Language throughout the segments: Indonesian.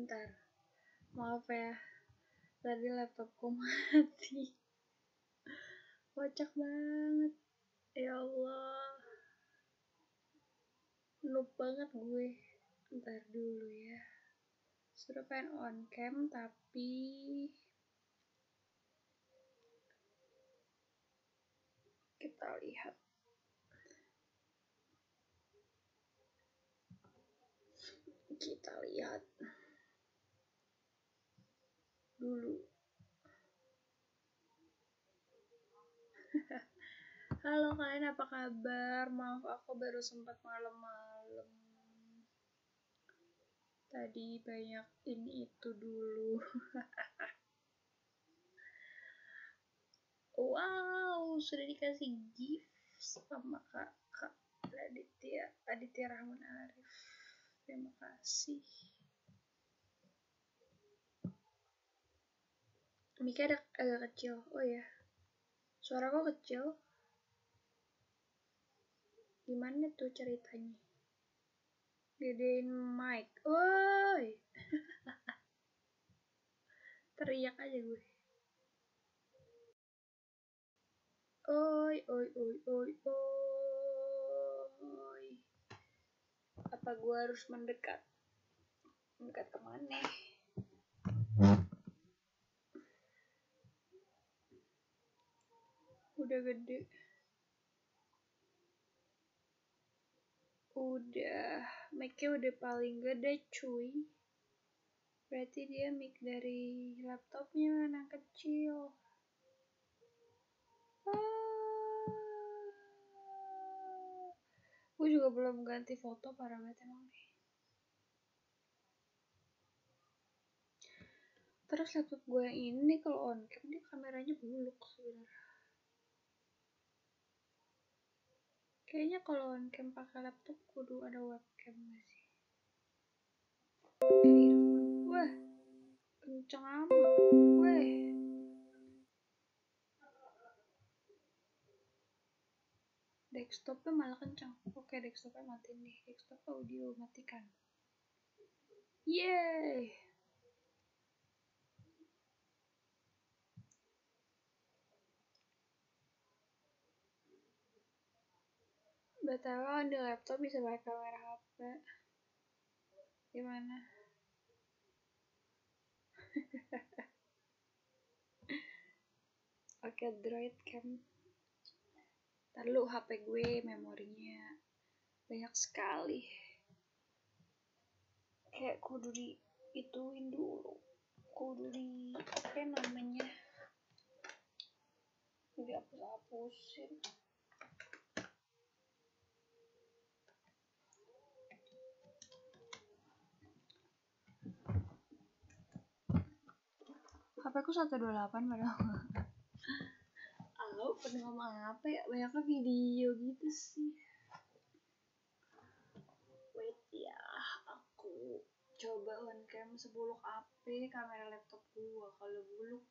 bentar. Maaf ya. Tadi laptopku mati. Kocak banget. Ya Allah. Noob banget gue. Ntar dulu ya. Sudah pengen on cam tapi kita lihat. Kita lihat dulu. Halo kalian apa kabar? Maaf aku baru sempat malam-malam. Tadi banyak ini itu dulu. Wow sudah dikasih gift sama kak kak Aditya Aditya Rahman Arif. Terima kasih Mika ada agak kecil. Oh ya suara kok kecil? Gimana tuh ceritanya? Gedein mic. Woi. Teriak aja gue. Oi oi oi oi oi. Apa gue harus mendekat? Mendekat ke mana udah gede. Udah mic-nya udah paling gede cuy. Berarti dia mic dari laptopnya yang kecil. Ah. gue juga belum ganti foto parah banget emang nih. Terus laptop gue yang ini kalau on cam dia kameranya buluk sebenarnya Kayaknya kalau on cam pakai laptop kudu ada webcam gak sih? Wah, kenceng amat. Weh. Desktopnya malah kencang. Oke, desktopnya matiin deh. Desktop audio matikan. Yeay. BTW di laptop bisa pakai kamera HP. Gimana? Oke, okay, Droid Cam. Ntar lu HP gue memorinya banyak sekali. Kayak kudu di ituin dulu. Kudu di apa namanya? Kudu hapus-hapusin. HP ku 128 padahal. Halo, pada ngomong apa ya? Banyaknya video gitu sih. Wait ya, aku coba on cam sebuluk HP kamera laptop gua Kalau buluk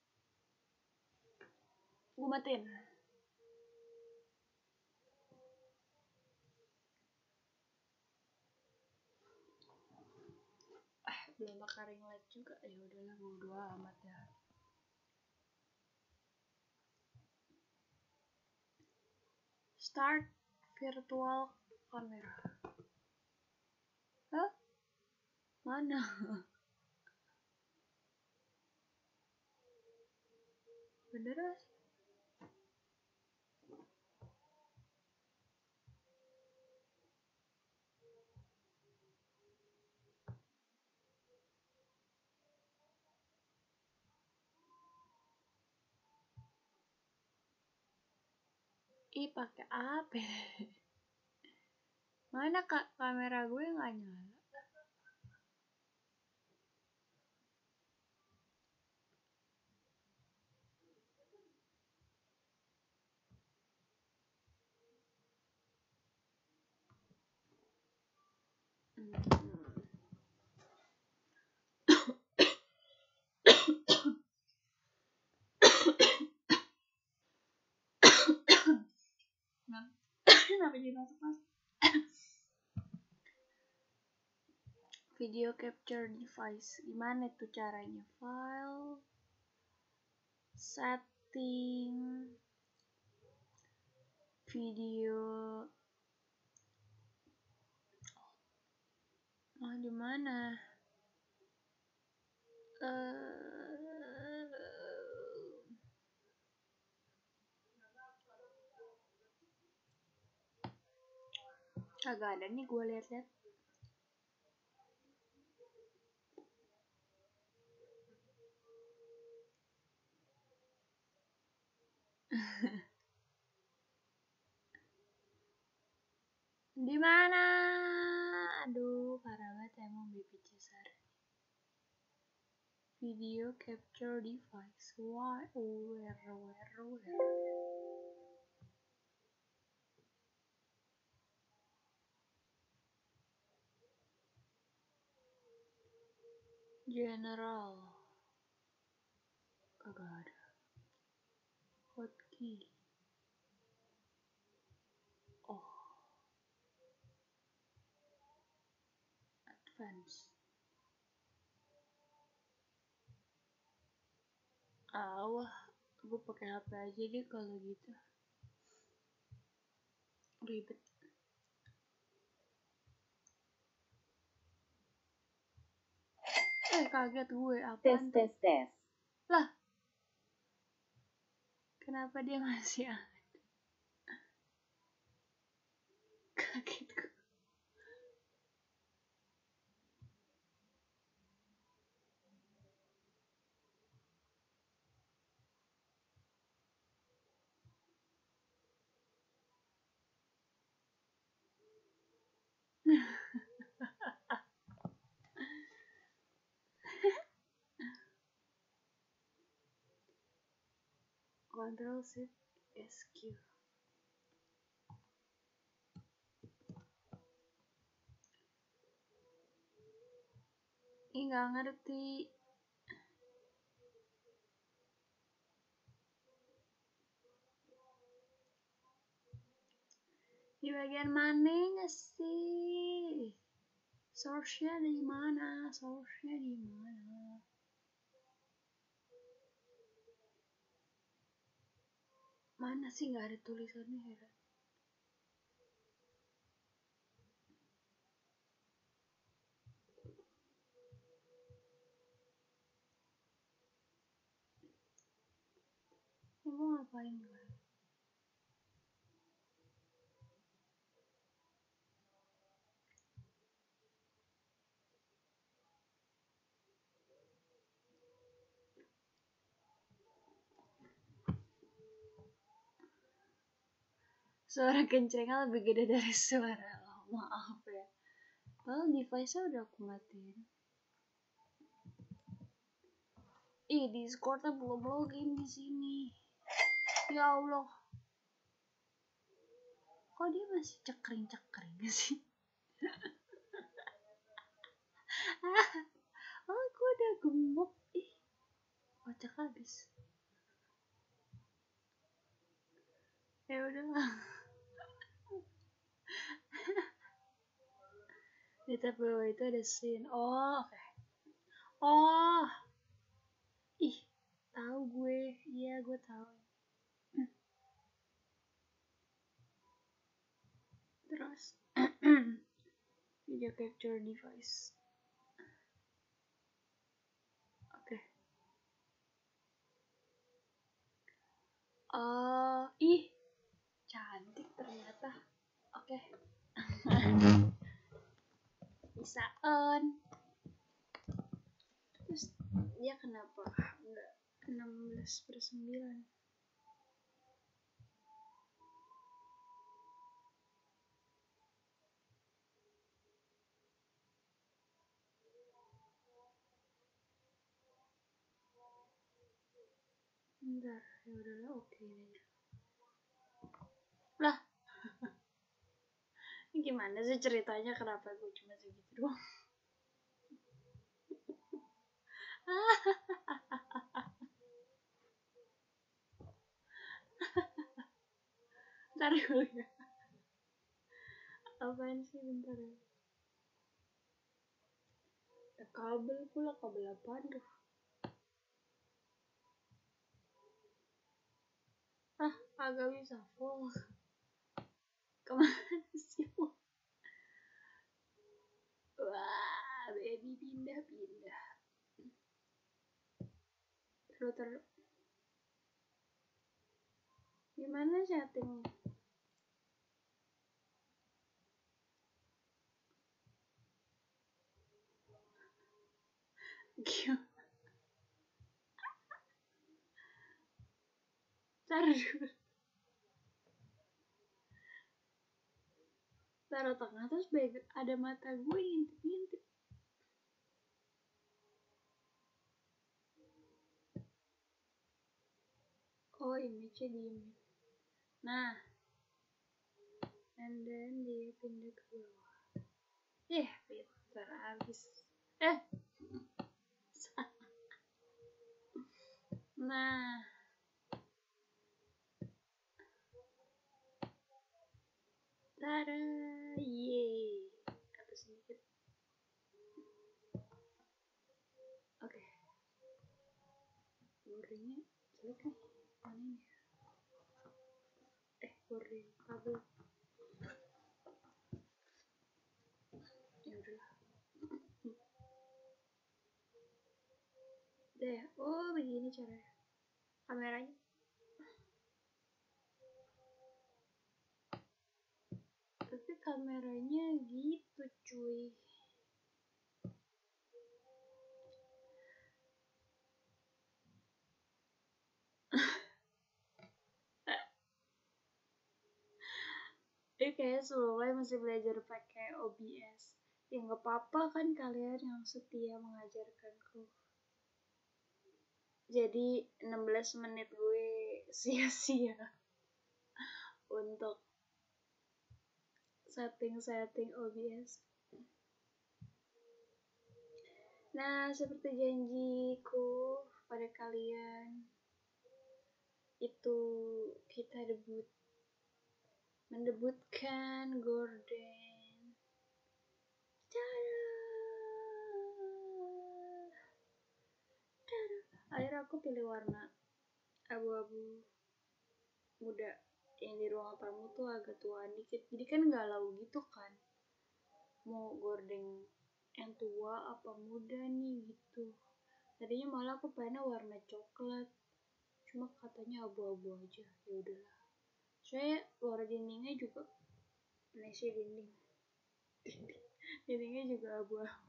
Gua matiin. Eh, belum pakai ring light juga. Ya udahlah bodo amat ya Start virtual camera. Hah? Mana? Beneran? Ih, pakai apa? Mana kak kamera gue nggak nyala? Kenapa video capture device. Gimana tuh caranya? File setting video. Oh di mana? Uh, agak ada nih gue lihat-lihat di mana? Aduh parah banget emang baby Cesar video capture device. Why where where where general. Kagak ada hotkey oh. Advance. Awah gue pakai HP aja deh kalau gitu. Ribet eh kaget gue apa tes tes tes. Lah kenapa dia masih ada? Kaget Control Shift SQ Ih nggak ngerti. Di bagian mana sih? Source-nya di mana? Source-nya di mana mana sih nggak ada tulisannya heran mau ngapain gue suara kencengnya lebih gede dari suara lo. Maaf ya. Padahal device-nya udah aku matiin. Ih discordnya belum login di sini. Ya allah. Kok dia masih cekring cekring sih? Oh aku udah gemuk. Ih kocak habis. Ya udahlah di tab itu ada scene. Oh oke. Oh. Ih tahu gue. Iya gue tahu. Terus video capture device. Oke. Oh ih cantik ternyata. Oke. bisa on terus dia kenapa enggak 16 per 9 bentar ya udahlah oke deh lah gimana sih ceritanya? Kenapa gue cuma segitu doang? Ntar dulu ya. Apaan sih? Bentar ya. Ada kabel pula. Kabel apa tuh? Ah agak bisa full ke mana sih? Wah baby pindah pindah. Terus terus gimana settingnya gimana? Taruh dulu taruh tengah terus ada mata gue ngintip ngintip oh image-nya di image nah. And then dia pindah ke bawah. Eh pintar abis. Eh. Nah Tada, yeay. Sedikit. Oke. Okay. Nih. Mana ini? Eh, boarding kabel. Ya. Deh, oh begini caranya. Kameranya tapi kameranya gitu cuy. Ini kayak sebelumnya masih belajar pakai OBS ya nggak apa-apa kan kalian yang setia mengajarkanku jadi 16 menit gue sia-sia untuk setting-setting OBS. Nah, seperti janjiku pada kalian, itu kita debut mendebutkan Gordon. Tada! Tada! Akhirnya aku pilih warna abu-abu muda yang di ruang tamu tuh agak tua dikit. Jadi kan galau gitu kan. Mau gordeng yang tua apa muda nih gitu. Tadinya malah aku pengen warna coklat. Cuma katanya abu-abu aja. Ya udahlah. Saya luar dindingnya juga ini sih dinding. Dindingnya juga abu-abu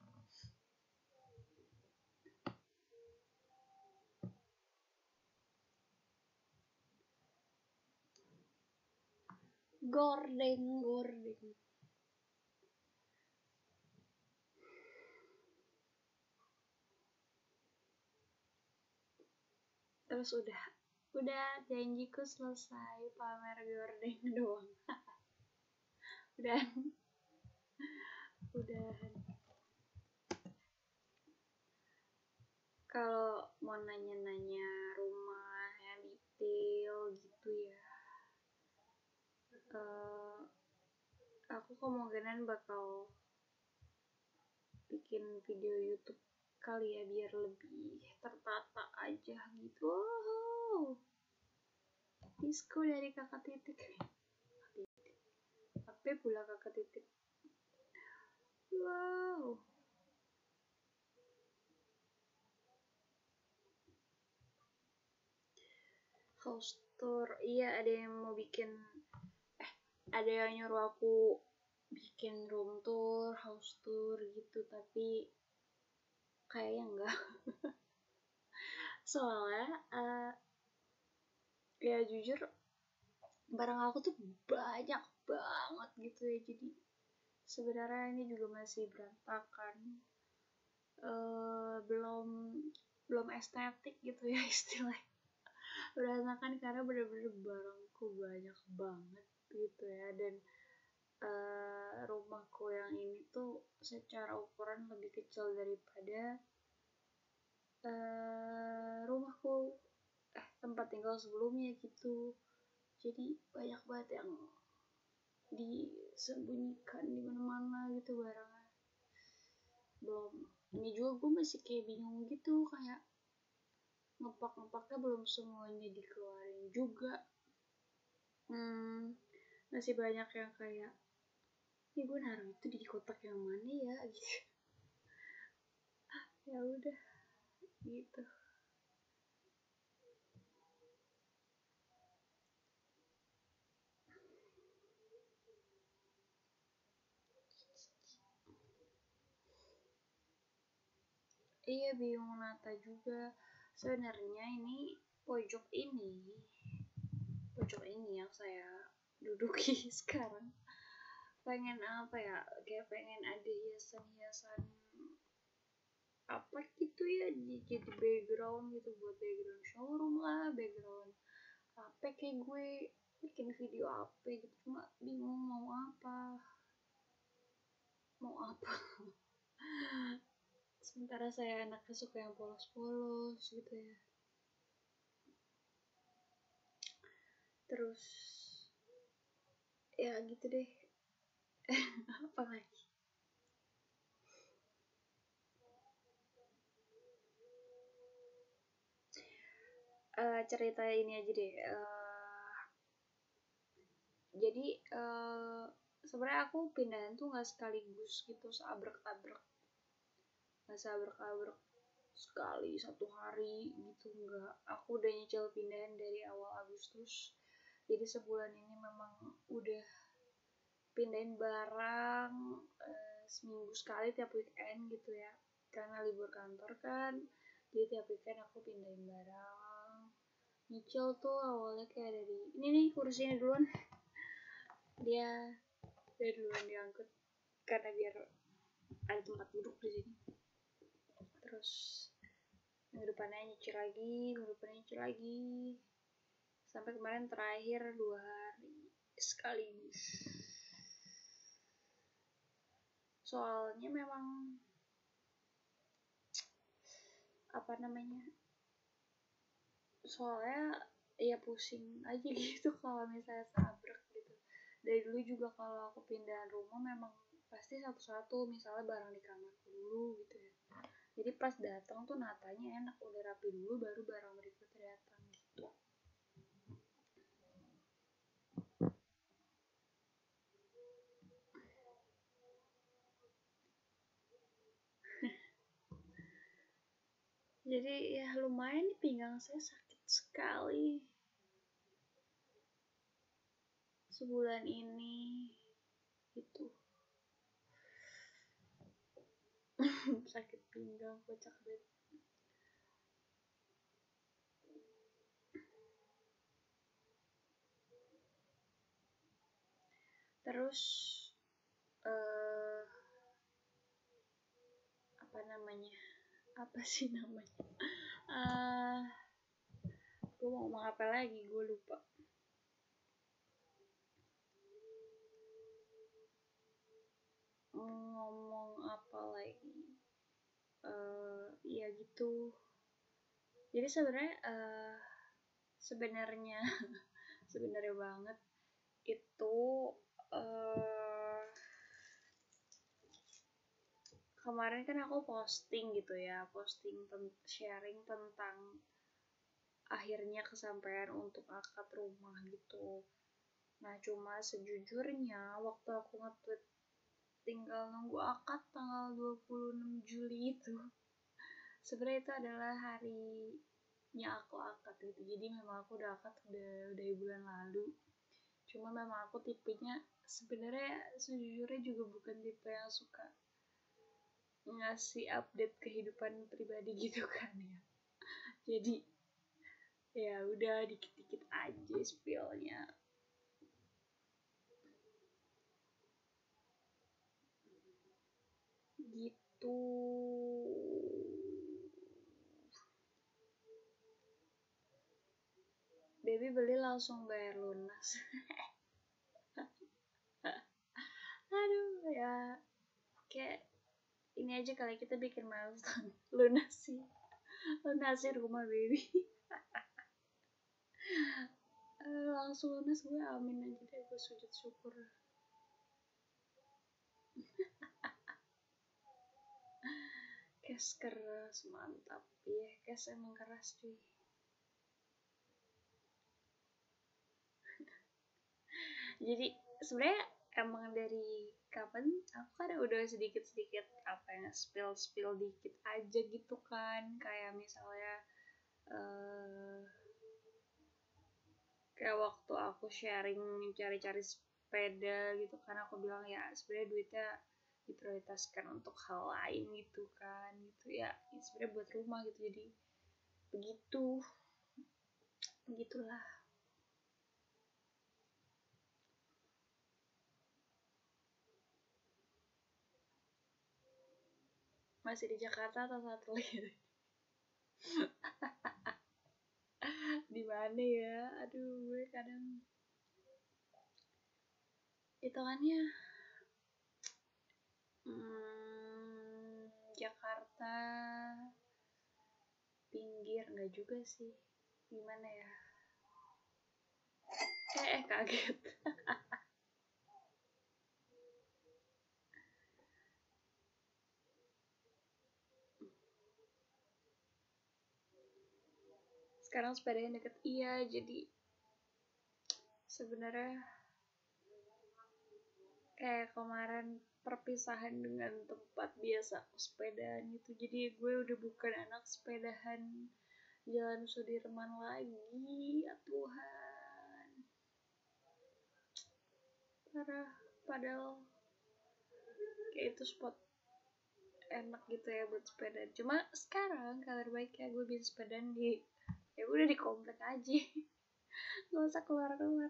gordeng gordeng terus udah udah janjiku selesai pamer gordeng doang. Udah. Udah. Kalau mau nanya-nanya rumah yang detail gitu ya uh, aku kemungkinan bakal bikin video YouTube kali ya biar lebih tertata aja gitu. Wow. Disco dari kakak titik. Apa pula kakak titik. Wow. House tour. Iya ada yang mau bikin ada yang nyuruh aku bikin room tour, house tour gitu, tapi kayaknya enggak. Soalnya uh, ya jujur barang aku tuh banyak banget gitu ya, jadi sebenarnya ini juga masih berantakan. Uh, belum belum estetik gitu ya istilahnya berantakan karena bener-bener barangku banyak banget gitu ya. Dan uh, rumahku yang ini tuh secara ukuran lebih kecil daripada uh, rumahku eh tempat tinggal sebelumnya gitu. Jadi banyak banget yang disembunyikan di mana-mana gitu barangnya belum ini juga gue masih kayak bingung gitu kayak ngepak ngepaknya belum semuanya dikeluarin juga. Hmm, masih banyak yang kayak ini gue naruh itu di kotak yang mana ya? Gitu. Ya udah. Gitu. Iya bingung nata juga. Sebenarnya ini pojok ini pojok ini yang saya duduki sekarang. Pengen apa ya? Kayak pengen ada hiasan-hiasan apa gitu ya jadi background gitu buat background showroom lah background apa kayak gue bikin video apa gitu. Cuma bingung mau apa. Mau apa? Sementara saya anaknya suka yang polos-polos gitu ya. Terus ya gitu deh. Apa lagi? Uh, cerita ini aja deh. Uh, jadi uh, sebenarnya aku pindahan tuh nggak sekaligus gitu seabrek-abrek. Nggak seabrek-abrek sekali satu hari gitu enggak aku udah nyicil pindahan dari awal Agustus jadi sebulan ini memang udah pindahin barang eh, seminggu sekali tiap weekend gitu ya. Karena libur kantor kan jadi tiap weekend aku pindahin barang. Nyicil tuh awalnya kayak dari ini nih kursinya duluan. Dia dia duluan diangkut karena biar ada tempat duduk di sini. Terus minggu depannya nyicil lagi minggu depannya nyicil lagi sampai kemarin terakhir dua hari sekaligus. Soalnya memang apa namanya? Soalnya ya pusing aja gitu kalau misalnya sabrek gitu. Dari dulu juga kalau aku pindah rumah memang pasti satu-satu misalnya barang di kamarku dulu gitu ya. Jadi pas datang tuh natanya enak udah rapi dulu baru barang berikutnya datang gitu jadi ya lumayan nih pinggang saya sakit sekali. Sebulan ini itu sakit pinggang kocak banget. Terus uh, apa namanya apa sih namanya? Uh, gue mau ngomong apa lagi? Gue lupa. Ngomong apa lagi? Uh, ya gitu. Jadi sebenarnya uh, sebenarnya sebenarnya banget itu uh, kemarin kan aku posting gitu ya posting ten sharing tentang akhirnya kesampaian untuk akad rumah gitu. Nah cuma sejujurnya waktu aku nge-tweet tinggal nunggu akad tanggal 26 Juli itu sebenarnya itu adalah harinya aku akad gitu. Jadi memang aku udah akad udah udah bulan lalu. Cuma memang aku tipenya sebenarnya sejujurnya juga bukan tipe yang suka ngasih update kehidupan pribadi gitu kan ya. Jadi ya udah dikit-dikit aja spillnya. Gitu. Baby beli langsung bayar lunas. Aduh ya. Kayak ini aja kali kita bikin milestone. Lunasi. Lunasi rumah baby. Langsung lunas gue amin aja deh gue sujud syukur. Cash keras mantap. Iya cash emang keras cuy. Jadi sebenarnya emang dari kapan? Aku kan udah sedikit sedikit apa ya spill spill dikit aja gitu kan. Kayak misalnya uh, kayak waktu aku sharing cari-cari sepeda gitu kan aku bilang ya sebenarnya duitnya diprioritaskan untuk hal lain gitu kan. Gitu ya, ya sebenarnya buat rumah gitu. Jadi begitu. Begitulah masih di Jakarta atau satu lagi? Di mana ya? Aduh gue kadang hitungannya hmm, Jakarta pinggir nggak juga sih. Gimana ya? Eh, eh kaget sekarang sepedanya deket. Iya jadi sebenarnya kayak kemarin perpisahan dengan tempat biasa sepedaan itu jadi gue udah bukan anak sepedahan jalan Sudirman lagi ya Tuhan. Parah padahal kayak itu spot enak gitu ya buat sepeda. Cuma sekarang kabar baiknya gue bisa sepedaan di ya udah di komplek aja nggak usah keluar keluar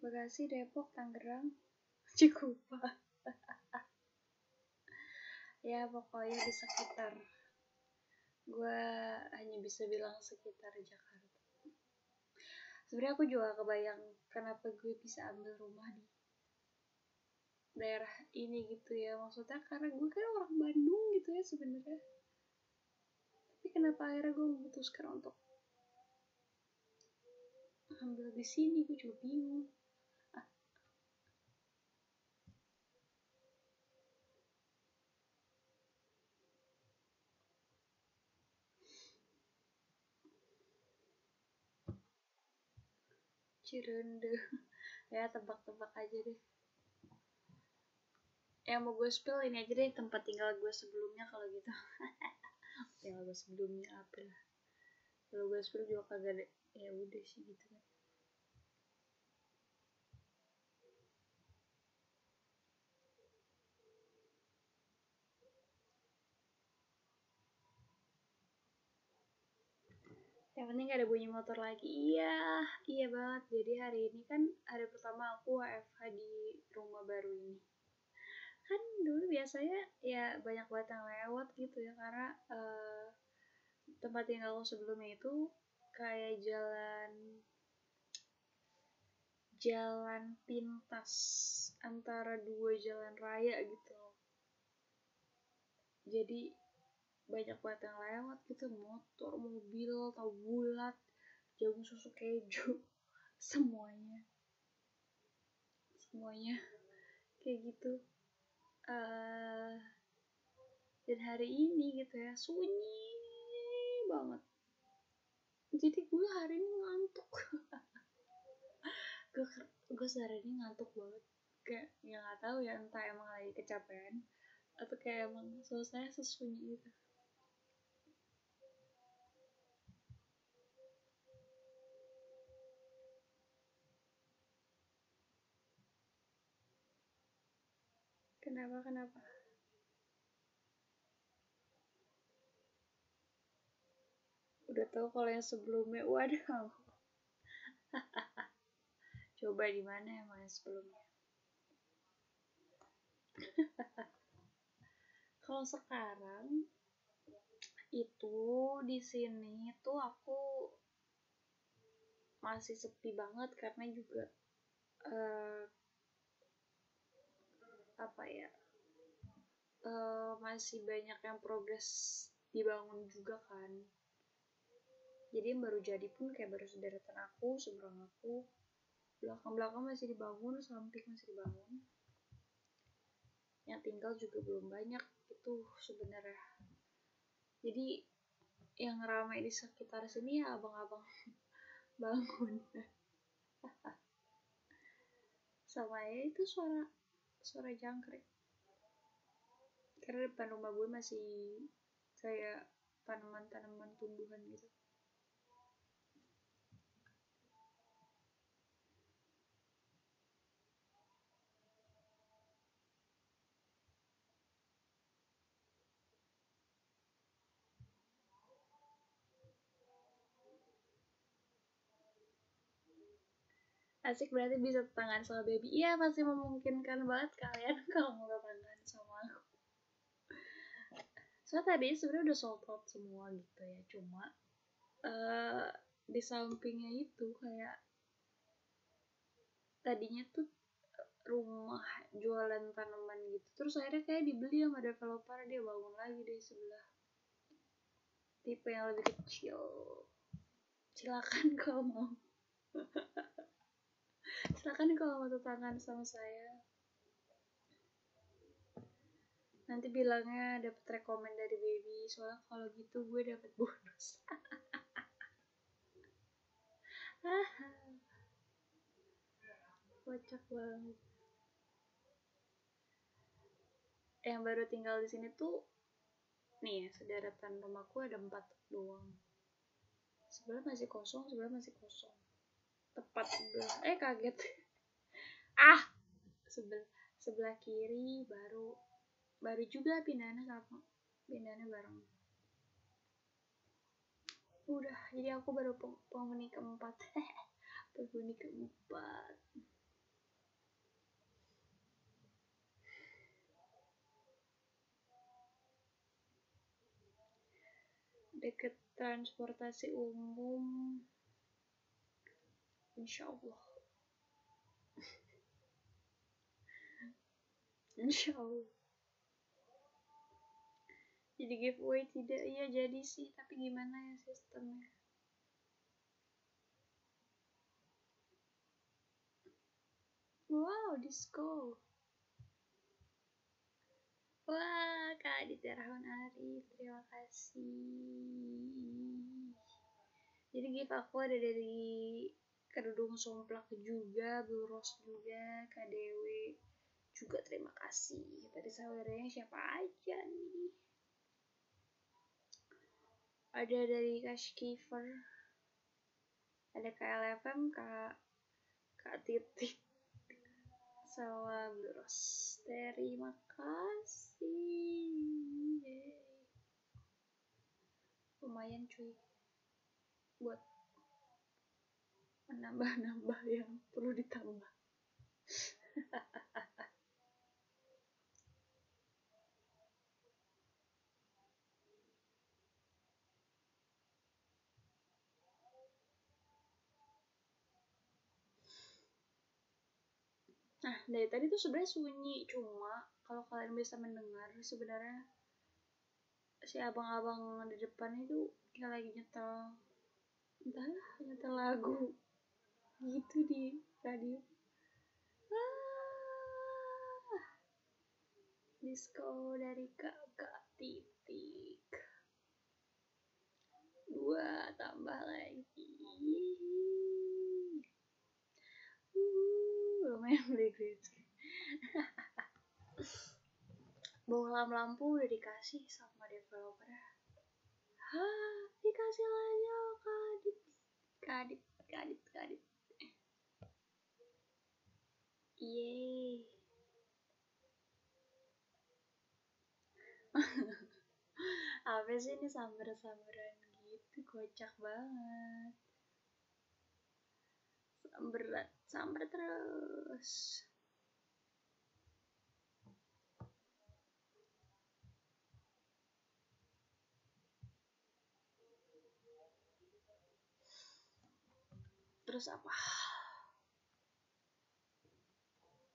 Bekasi, Depok, Tangerang, Cikupa. ya pokoknya di sekitar. Gue hanya bisa bilang sekitar Jakarta sebenarnya aku juga kebayang kenapa gue bisa ambil rumah di daerah ini gitu ya. Maksudnya karena gue kan orang Bandung gitu ya sebenarnya. Tapi kenapa akhirnya gue memutuskan untuk ambil di sini? Gue juga bingung Cirende ya tebak-tebak aja deh. Yang mau gue spill ini aja deh tempat tinggal gue sebelumnya kalau gitu. Tinggal gue sebelumnya apa? Lah kalau gue spill juga kagak ada ya udah sih gitu kan yang penting gak ada bunyi motor lagi. Iya iya banget. Jadi hari ini kan hari pertama aku WFH di rumah baru ini. Kan dulu biasanya ya banyak banget yang lewat gitu ya karena uh, tempat tinggal aku sebelumnya itu kayak jalan jalan pintas antara dua jalan raya gitu jadi banyak banget yang lewat gitu. Motor mobil atau bulat jagung susu keju semuanya. Semuanya. Kayak gitu. Uh, dan hari ini gitu ya sunyi banget. Jadi gue hari ini ngantuk. Gue gue sehari ini ngantuk banget. Kayak ya nggak tahu ya entah emang lagi kecapean atau kayak emang suasananya sesunyi itu Kenapa, kenapa? Udah tahu kalau yang sebelumnya, waduh. Coba di mana emang yang sebelumnya? kalau sekarang itu di sini tuh aku masih sepi banget karena juga uh, apa ya uh, masih banyak yang progres dibangun juga kan. Jadi yang baru jadi pun kayak baru sederetan aku seberang aku belakang belakang masih dibangun samping masih dibangun. Yang tinggal juga belum banyak itu sebenarnya. Jadi yang ramai di sekitar sini ya abang-abang bangun. Sama ya itu suara suara jangkrik. Karena depan rumah gue masih kayak tanaman-tanaman tumbuhan gitu asik berarti bisa tangan sama baby. Iya pasti memungkinkan banget kalian kalau mau tangan sama aku. Soalnya tadi sebenarnya udah sold out semua gitu ya. Cuma uh, di sampingnya itu kayak tadinya tuh rumah jualan tanaman gitu. Terus akhirnya kayak dibeli sama developer dia bangun lagi di sebelah tipe yang lebih kecil. Silakan kalau mau silakan kalau mau tangan sama saya. Nanti bilangnya dapat rekomend dari baby soalnya kalau gitu gue dapat bonus. Kocak banget. Yang baru tinggal di sini tuh nih ya sederetan rumahku ada empat doang. Sebelah masih kosong sebelah masih kosong tepat sebelah. Eh kaget. Ah sebelah sebelah kiri baru baru juga pindahnya sama pindahnya bareng. Udah jadi aku baru penghuni keempat. Penghuni keempat. Deket transportasi umum insya Allah insya Allah jadi giveaway tidak iya jadi sih tapi gimana ya sistemnya? Wow disco. Wah kak Aditya Rahman Arif terima kasih. Jadi aku ada dari kerudung somplak juga blue juga KDW juga terima kasih. Tadi sawernya siapa aja nih? Ada dari Cash Kiver ada KLFM Kak Kak Titik sama Blue Rose. Terima kasih. Lumayan cuy buat menambah-nambah yang perlu ditambah. Nah, dari tadi tuh sebenarnya sunyi, cuma kalau kalian bisa mendengar sebenarnya si abang-abang di depan itu kayak lagi nyetel entahlah nyetel lagu gitu di radio. Ah, disco dari kakak titik. Dua tambah lagi. Uh, lumayan beli bohlam lampu udah dikasih sama developer Hah, dikasih lagi kadit kadit kadit kadit Yeay. Apa sih ini samber-samberan gitu, kocak banget. Samber, samber terus. Terus apa?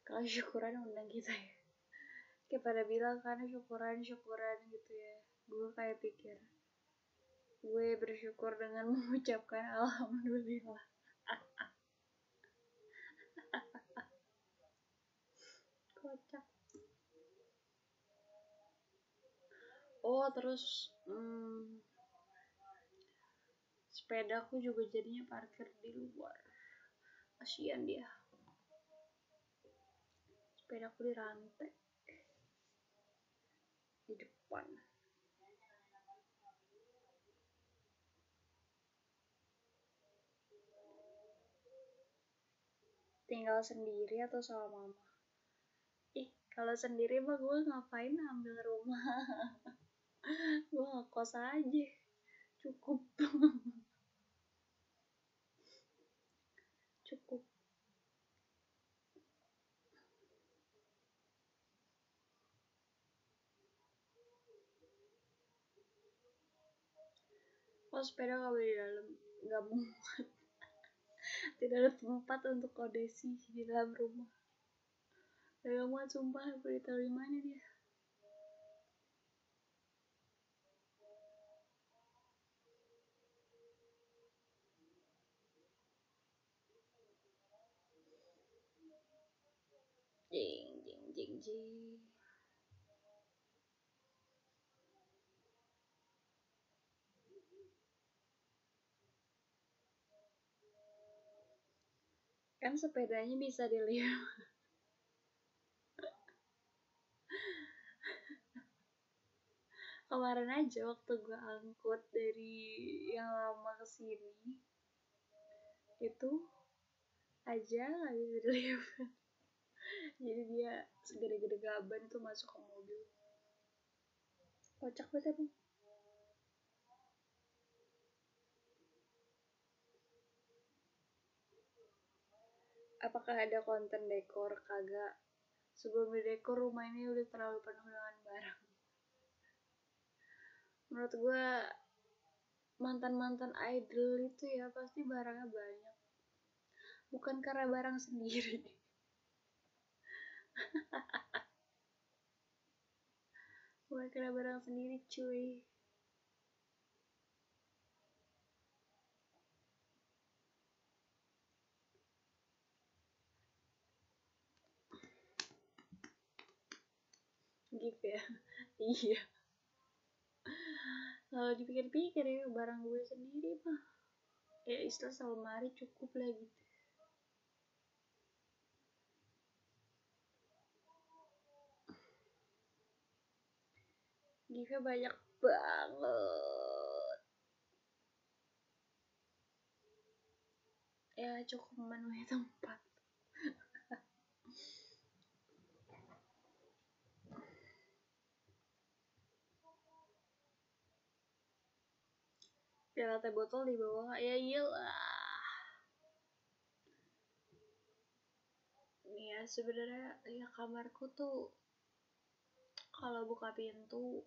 Kalau syukuran undang kita ya. Kayak pada bilang kan syukuran syukuran gitu ya. Gue kayak pikir gue bersyukur dengan mengucapkan alhamdulillah. Kocak. Oh terus hmm, sepedaku juga jadinya parkir di luar. Kasihan dia sepedaku dirantai. Di depan. Tinggal sendiri atau sama mama? Ih kalau sendiri mah gue ngapain ambil rumah? Gue ngekos aja. Cukup oh sepeda gak boleh di dalam nggak muat. Tidak ada tempat untuk kodesi di dalam rumah. Gak muat sumpah boleh taruh di dia kan sepedanya bisa dilihat. Kemarin aja waktu gue angkut dari yang lama ke sini itu aja nggak bisa dilihat. Jadi dia segede-gede gaban tuh masuk ke mobil. Kocak banget emang apakah ada konten dekor? Kagak. Sebelum di dekor rumah ini udah terlalu penuh dengan barang. Menurut gue mantan-mantan idol itu ya pasti barangnya banyak. Bukan karena barang sendiri. Bukan karena barang sendiri cuy gitu ya? Iya. Kalau dipikir-pikir ya barang gue sendiri mah ya istilah selemari cukup lah gitu. Banyak banget. Ya cukup memenuhi tempat piala teh botol di bawah ya iyalah. Ya sebenarnya ya kamarku tuh kalau buka pintu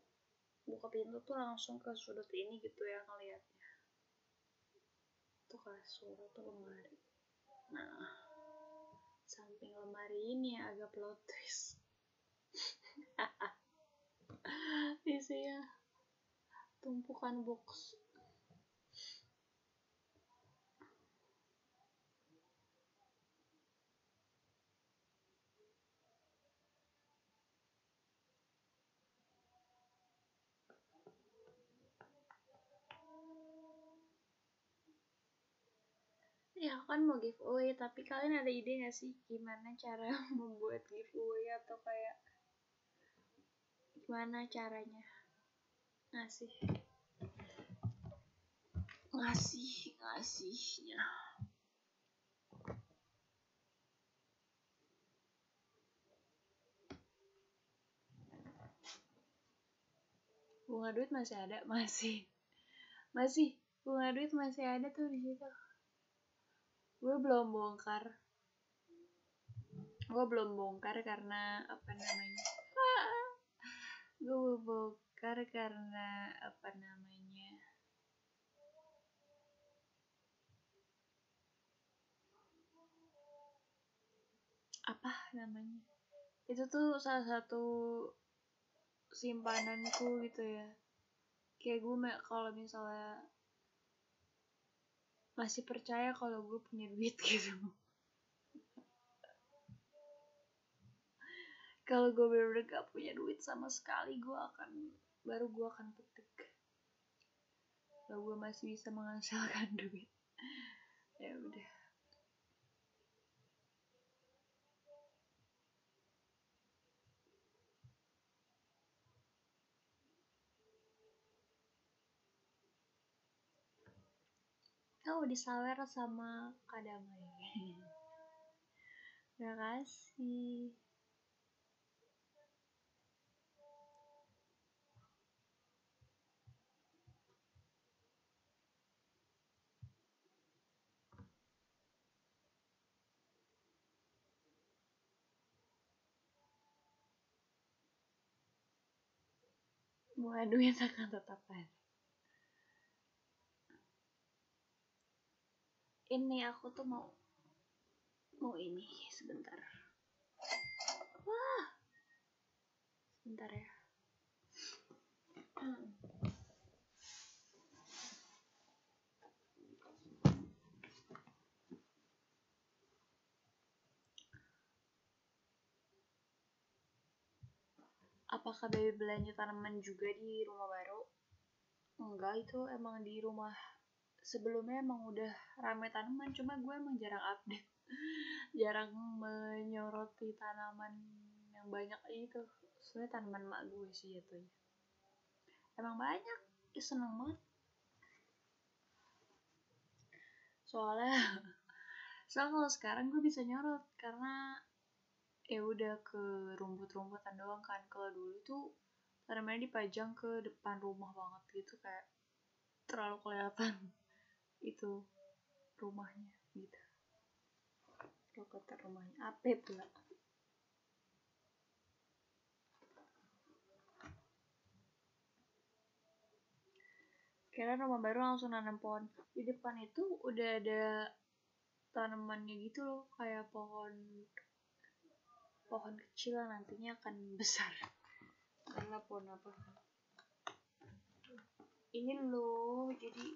buka pintu tuh langsung ke sudut ini gitu ya ngelihatnya tuh kasur tuh lemari. Nah samping lemari ini agak plot twist. Isinya tumpukan box ya kan mau giveaway tapi kalian ada ide gak sih gimana cara membuat giveaway atau kayak gimana caranya? Ngasih. Ngasih ngasihnya. Bunga duit masih ada? Masih. Masih. Bunga duit masih ada tuh di situ gue belum bongkar. Gue belum bongkar karena apa namanya? Gue belum bongkar karena apa namanya? Apa namanya? Itu tuh salah satu simpananku gitu ya. Kayak gue kalau misalnya masih percaya kalau gue punya duit gitu. Kalau gue bener-bener gak punya duit sama sekali gue akan baru gue akan petik. Kalau gue masih bisa menghasilkan duit. Ya udah Oh, disawer sama Kadamai. Terima kasih. Bunga duit akan tetap ini aku tuh mau mau ini sebentar. Wah. Sebentar ya. Apakah baby belanja tanaman juga di rumah baru? Enggak itu emang di rumah sebelumnya emang udah rame tanaman cuma gue emang jarang update. Jarang menyoroti tanaman yang banyak itu. Soalnya tanaman mak gue sih itu emang banyak ya, seneng banget. Soalnya soalnya kalau sekarang gue bisa nyorot karena ya udah ke rumput-rumputan doang kan. Kalau dulu tuh tanamannya dipajang ke depan rumah banget gitu kayak terlalu kelihatan itu rumahnya gitu. Kota rumahnya apa pula kira rumah baru langsung nanam pohon. Di depan itu udah ada tanamannya gitu loh kayak pohon pohon kecil nantinya akan besar. Karena pohon apa? Ini loh jadi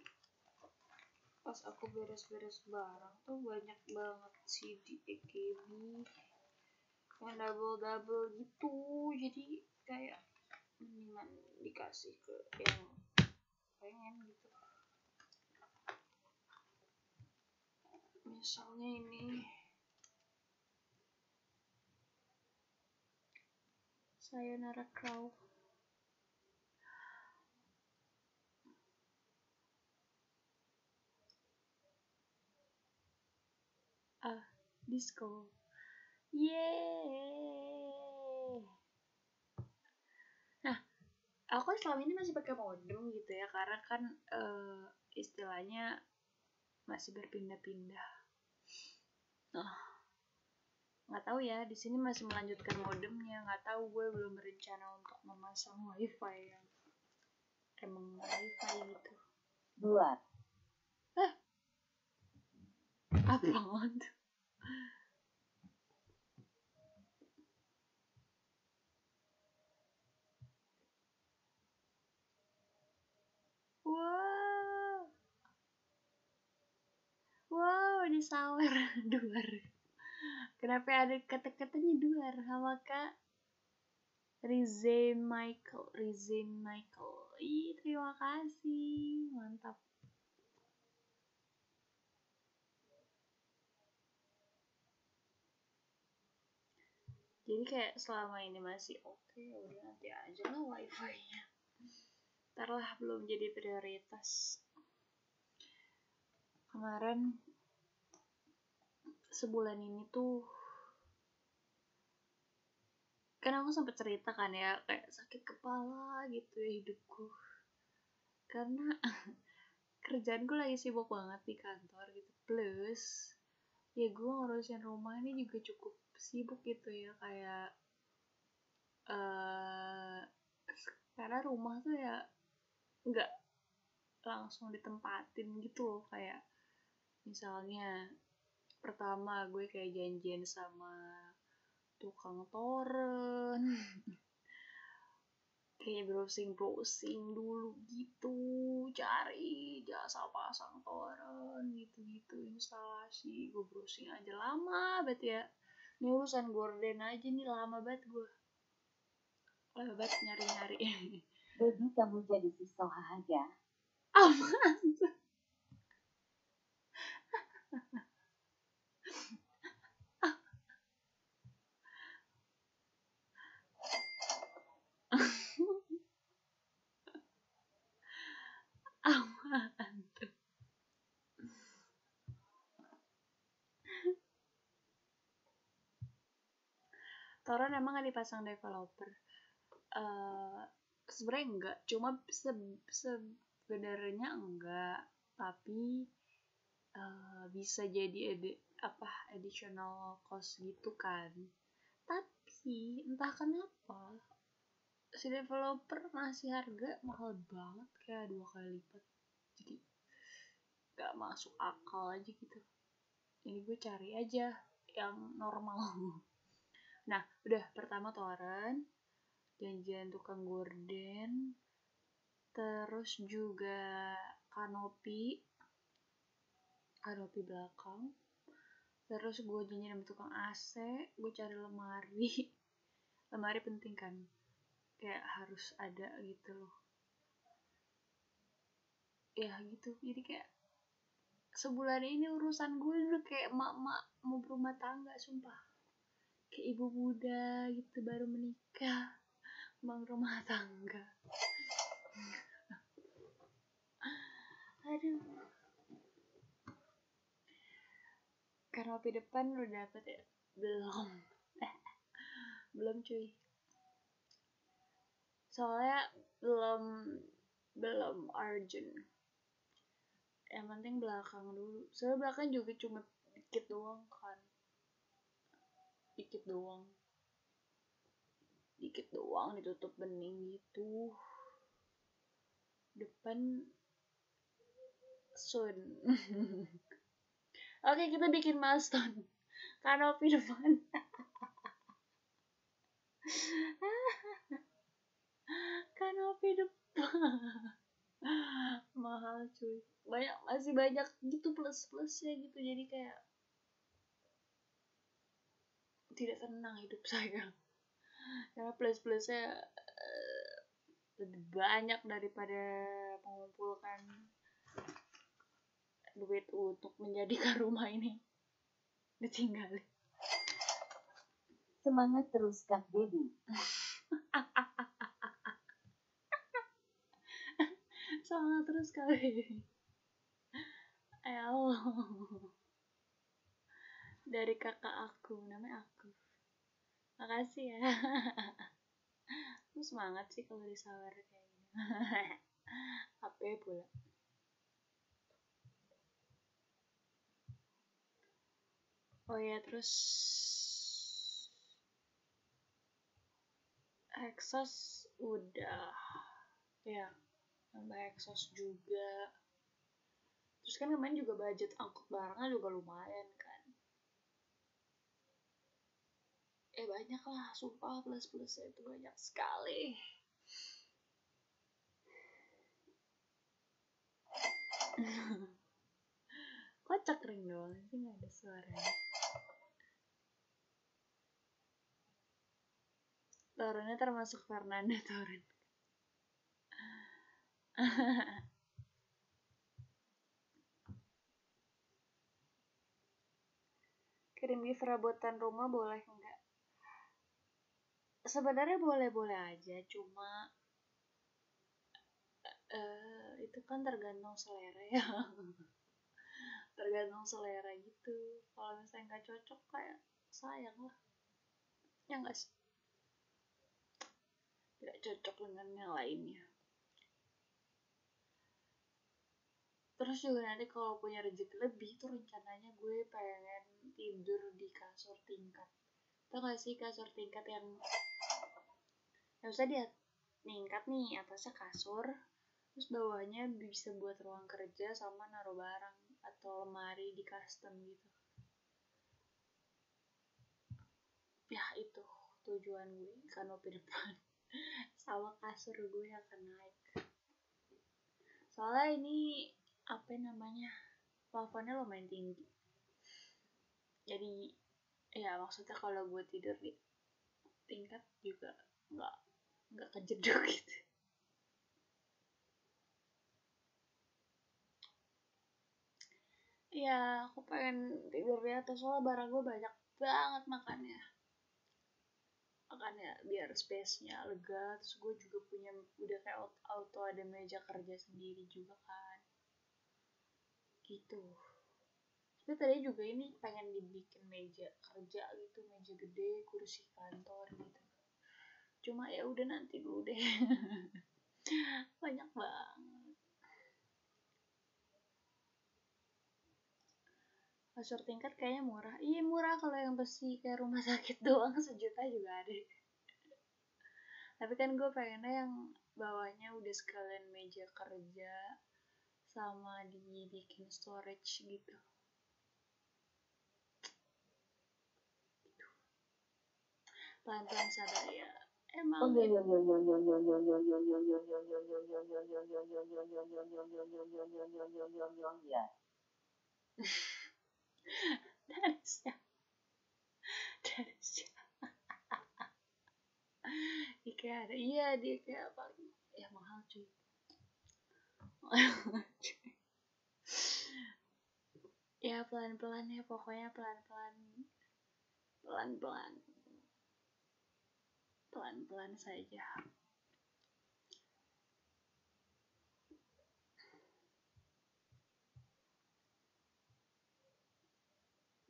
pas aku beres-beres barang tuh banyak banget CD AKB yang double-double gitu. Jadi kayak mendingan dikasih ke yang pengen gitu. Misalnya ini. Sayonara Crow ah disco. Yeay nah aku selama ini masih pakai modem gitu ya karena kan uh, istilahnya masih berpindah-pindah. Nah nggak tahu ya di sini masih melanjutkan modemnya. Nggak tahu gue belum berencana untuk memasang wifi yang emang wifi gitu. Buat apa tuh Wow. Wow, disawer duar. Kenapa ada kata-katanya duar sama Kak Rize Michael, Rize Michael. Ih, terima kasih. Mantap. Jadi kayak selama ini masih oke okay, ya udah nanti aja lah wifi nya lah belum jadi prioritas. Kemarin sebulan ini tuh kan aku sempat cerita kan ya kayak sakit kepala gitu ya hidupku. Karena kerjaanku lagi sibuk banget di kantor gitu plus ya gue ngurusin rumah ini juga cukup sibuk gitu ya kayak uh, karena rumah tuh ya nggak langsung ditempatin gitu loh kayak misalnya pertama gue kayak janjian sama tukang toren kayak browsing browsing dulu gitu cari jasa pasang toren gitu gitu instalasi gue browsing aja lama banget ya ini urusan gorden aja nih lama banget gue lama banget nyari nyari Baby kamu jadi si Sohaga. aman aman tuh Toron emang gak dipasang developer. Eh sebenarnya enggak. Cuma se sebenarnya enggak. Tapi eh, bisa jadi edi apa additional cost gitu kan. Tapi entah kenapa si developer ngasih harga mahal banget kayak dua kali lipat. Jadi gak masuk akal aja gitu. Ini gue cari aja yang normal nah udah pertama toren janjian tukang gorden terus juga kanopi kanopi belakang terus gue janjian sama tukang AC gue cari lemari. Lemari penting kan kayak harus ada gitu loh. Ya gitu. Jadi kayak sebulan ini urusan gue udah kayak mak-mak mau berumah tangga sumpah kayak ibu muda gitu baru menikah rumah tangga. Aduh. Kanopi depan udah dapet ya? Belum. Belum cuy. Soalnya belum belum urgent. Yang penting belakang dulu. Soalnya belakang juga cuma dikit doang dikit doang. Dikit doang ditutup bening gitu. Depan soon oke kita bikin milestone. Kanopi depan. Kanopi depan. Mahal cuy. Banyak masih banyak gitu plus plusnya gitu. Jadi kayak tidak tenang hidup saya. Karena plus plusnya uh, lebih banyak daripada mengumpulkan duit untuk menjadikan rumah ini ditinggalin Semangat terus Kak Baby. semangat terus kali ya Allah dari kakak aku namanya aku. Makasih ya. Lu semangat sih kalau disawar kayak gini. Apa pula oh ya terus exhaust udah. Ya nambah exhaust juga. Terus kan kemarin juga budget angkut barangnya juga lumayan kan eh banyak lah. Sumpah plus plusnya itu banyak sekali. Kocak ring doang sih nggak ada suaranya Torennya termasuk Fernanda Toren kirim gift rabotan rumah boleh sebenarnya boleh-boleh aja cuma uh, itu kan tergantung selera ya. Tergantung selera gitu. Kalau misalnya nggak cocok kayak sayang lah. Ya nggak sih? Tidak cocok dengan yang lainnya. Terus juga nanti kalau punya rezeki lebih tuh rencananya gue pengen tidur di kasur tingkat. Tau gak sih kasur tingkat yang yang usah dia tingkat nih atasnya kasur terus bawahnya bisa buat ruang kerja sama naruh barang atau lemari di custom gitu. Ya itu tujuan gue kanopi depan sama kasur gue akan naik. Soalnya ini apa namanya plafonnya lumayan tinggi. Jadi ya maksudnya kalau gue tidur di tingkat juga nggak nggak kejeduk gitu. Ya aku pengen tidur di atas soalnya barang gue banyak banget makannya. Makanya biar space-nya lega terus gue juga punya udah kayak auto ada meja kerja sendiri juga kan. Gitu. Tapi tadi juga ini pengen dibikin meja kerja gitu meja gede kursi kantor gitu cuma ya udah nanti dulu deh. Banyak banget. Kasur tingkat kayaknya murah. Iya murah kalau yang besi kayak rumah sakit doang. Sejuta juga ada. Tapi kan gue pengennya yang bawahnya udah sekalian meja kerja sama dibikin storage gitu. Pelan-pelan sabar ya emang siapa dari siapa Ikea ada iya di Ikea paling ya mahal cuy ya pelan-pelan ya pokoknya pelan-pelan pelan-pelan pelan-pelan saja.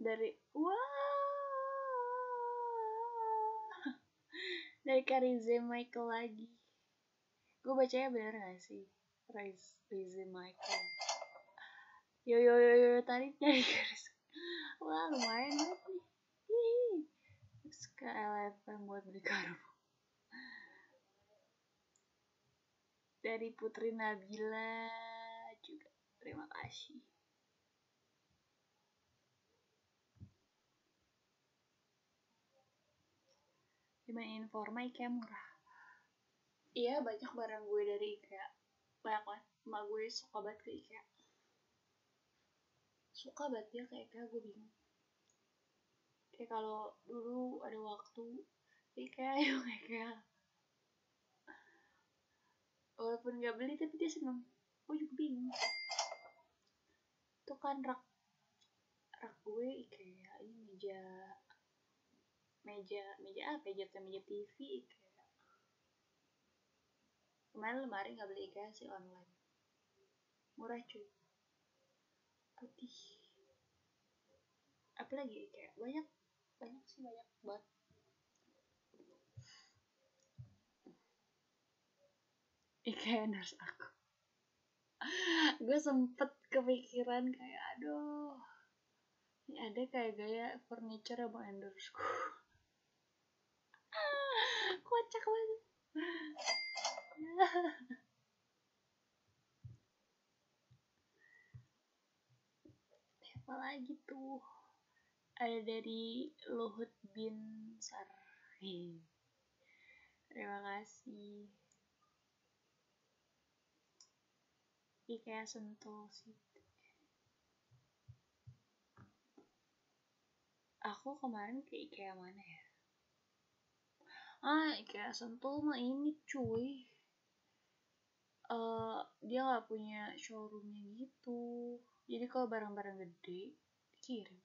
Dari wah! Dari Karize Michael lagi. Gue bacanya bener gak sih? Rize Michael. Yo yo yo yo tadi dari Karize wah lumayan banget nih. Terus ke LFM buat beli karbo dari Putri Nabila juga. Terima kasih. Gimana Informa IKEA murah iya banyak barang gue dari IKEA. Banyak banget. Emak gue suka banget ke IKEA. Suka banget dia ke IKEA gue bingung. Kayak kalau dulu ada waktu IKEA yuk IKEA walaupun nggak beli tapi dia seneng. Gue juga bingung. Itu kan rak rak gue IKEA ini meja meja meja apa meja meja TV IKEA. Kemarin lemari nggak beli IKEA sih online. Murah cuy. Putih. Apa lagi IKEA? Banyak banyak sih banyak banget Endorse aku. Gue sempet kepikiran kayak aduh ini ada kayak gaya furniture yang mau endorse ku kocak banget. Apa lagi tuh ada dari Luhut bin Sar terima kasih IKEA Sentul sih. Aku kemarin ke IKEA mana ya? Ah IKEA Sentul mah ini cuy. Uh, dia nggak punya showroomnya gitu. Jadi kalau barang-barang gede dikirim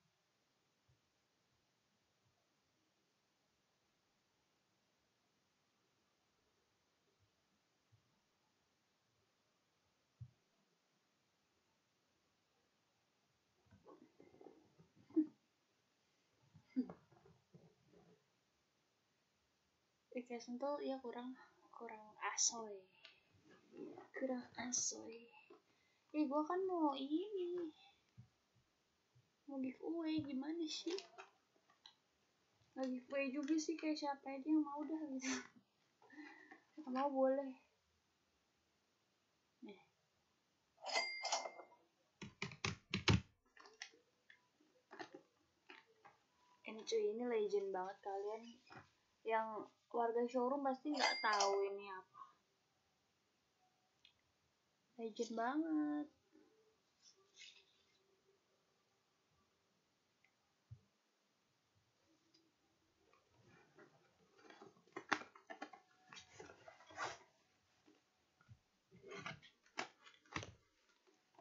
IKEA Sentul ya kurang kurang asoy. Kurang asoy. Eh gue kan mau ini. Mau giveaway gimana sih? Nggak giveaway juga sih kayak siapa aja yang mau dah gitu. Kalau mau boleh. Nih. Ini cuy ini legend banget kalian. Yang warga showroom pasti nggak tahu ini apa. Legend banget.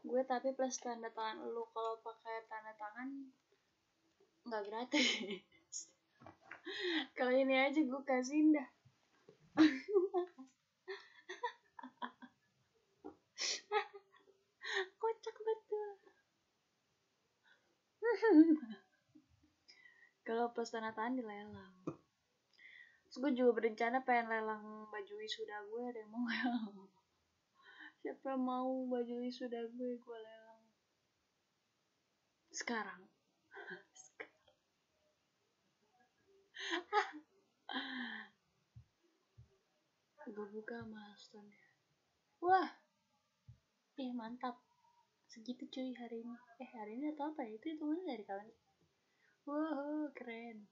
Gue tapi plus tanda tangan lu. Kalau pakai tanda tangan nggak gratis kalau ini aja gue kasihin dah kocak betul. Kalau plus tanda tangan dilelang Terus gue juga berencana pengen lelang baju wisuda gue ada yang mau lelang. Siapa mau baju wisuda gue gue lelang. Sekarang gue buka milestone. Wah. Ih mantap. Segitu cuy hari ini. Eh hari ini atau apa ya? Itu hitungannya dari kapan? Wow keren.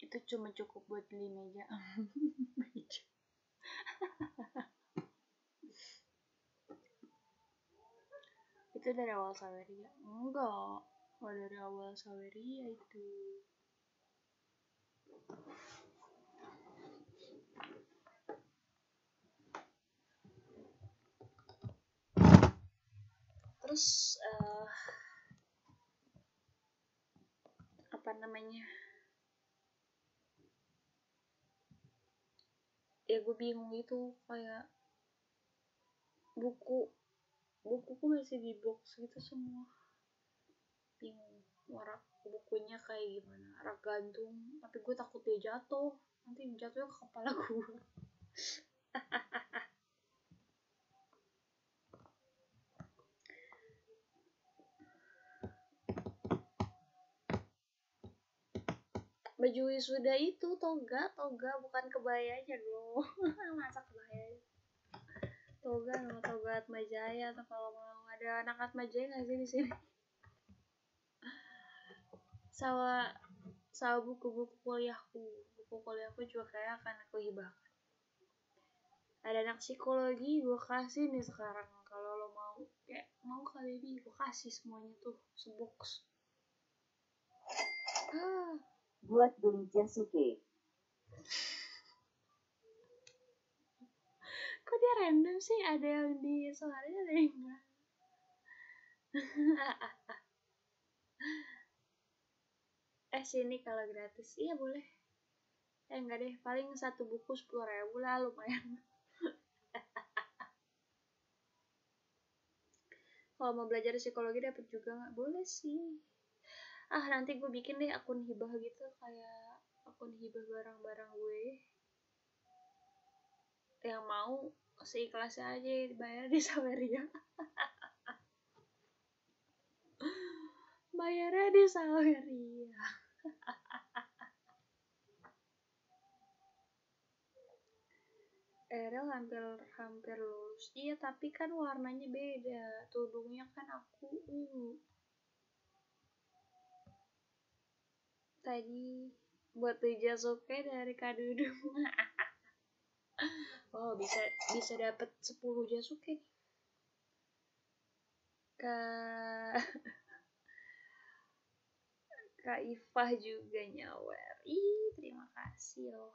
Itu cuma cukup buat beli meja. Meja. Itu dari awal Saweria enggak enggak dari awal Saweria itu. Terus eh, apa namanya? Ya gue bingung gitu kayak buku bukuku masih di box gitu semua bingung warak bukunya kayak gimana rak gantung. Tapi gue takut dia jatuh. Nanti jatuhnya ke kepala gue. Baju wisuda itu toga toga bukan kebayanya dong masa kebaya toga nama toga Atma Jaya atau kalau mau ada anak Atma Jaya nggak sih di sini sawa sawa buku-buku kuliahku. Buku kuliahku juga kayak akan aku hibahkan. Ada anak psikologi gue kasih nih sekarang. Kalau lo mau kayak mau kali ini gue kasih semuanya tuh sebox. Ah. Buat beli Jasuke. kok dia random sih? Ada yang di suaranya ada yang enggak eh sini kalau gratis. Iya boleh. Eh enggak deh. Paling satu buku sepuluh ribu lah lumayan. Kalau mau belajar psikologi dapat juga nggak? Boleh sih. Ah nanti gue bikin deh akun hibah gitu kayak akun hibah barang-barang gue. Yang mau seikhlasnya aja dibayar di Saweria. Bayarnya di Saweria Erel hampir hampir lulus. Iya tapi kan warnanya beda. Tudungnya kan aku ungu. Tadi buat Jasuke dari Kadudung oh bisa bisa dapat 10 Jasuke Kak Kak Ifah juga nyawer. Ih terima kasih loh.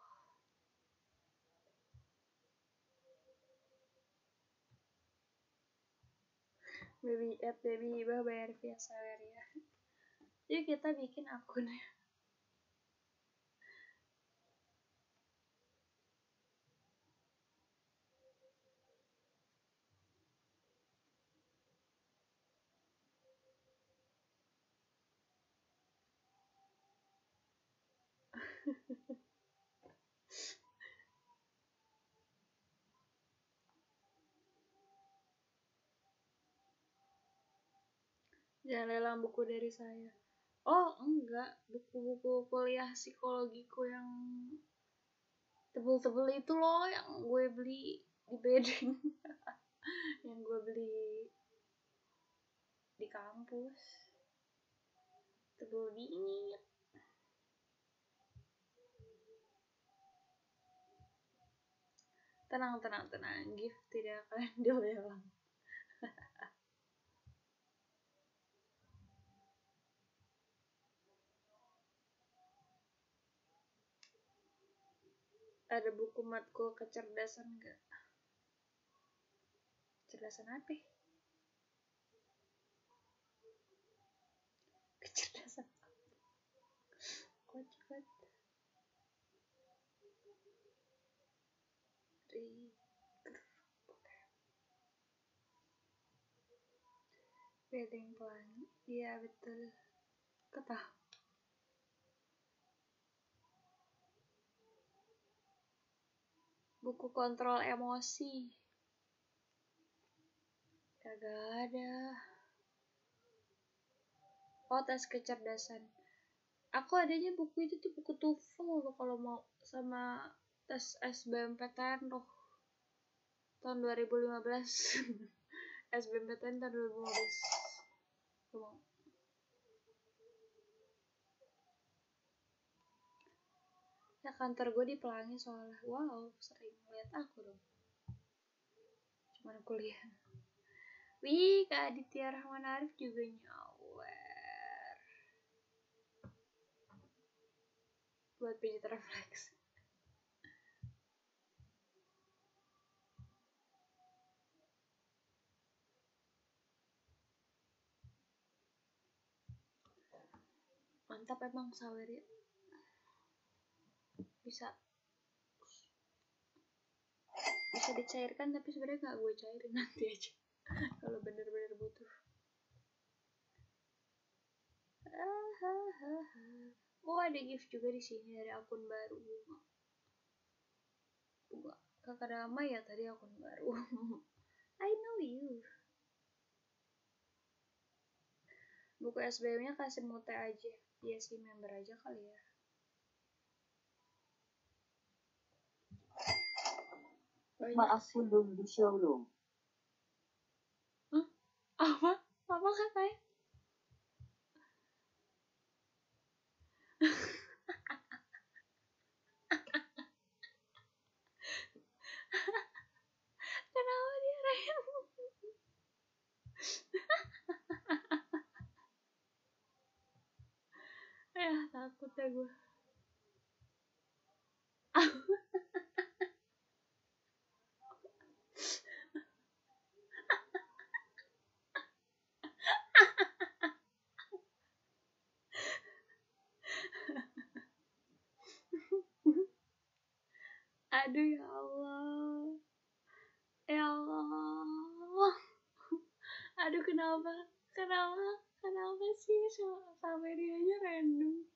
Baby at baby bayar via Saweria. Yuk kita bikin akunnya jangan lelang buku dari saya. Oh enggak. Buku-buku kuliah psikologiku yang tebel-tebel itu loh yang gue beli di bedding. yang gue beli di kampus. Tebel dingin tenang tenang tenang. Gift tidak akan dilelang ada buku matkul kecerdasan gak kecerdasan apa ya? kecerdasan. Kocak Bedeng pelangi iya betul. Ketah buku kontrol emosi. Kagak ada. Oh tes kecerdasan. Aku adanya buku itu tuh buku TOEFL kalau mau sama tes SBMPTN loh tahun 2015 SBMPTN tahun 2015 Tuh, mau. ya kantor gue di Pelangi soalnya. Wow sering lihat aku dong. Cuman kuliah. Wih kak Aditya Rahman Arif juga nyawer. Buat pijit refleks mantap emang sawer ya bisa bisa dicairkan tapi sebenarnya nggak gue cairin nanti aja. Kalau bener-bener butuh. Oh ada gift juga di sini dari akun baru. Bunga bunga kakak nama ya tadi akun baru. I know you. Buku SBM nya kasih mute aja. Iya sih member aja kali ya belum di showroom. apa? Apa katanya? Kenapa dia rem? Ya takut ya gue aduh ya Allah. Ya Allah. Aduh kenapa? Kenapa? Kenapa sih sampai dianya random?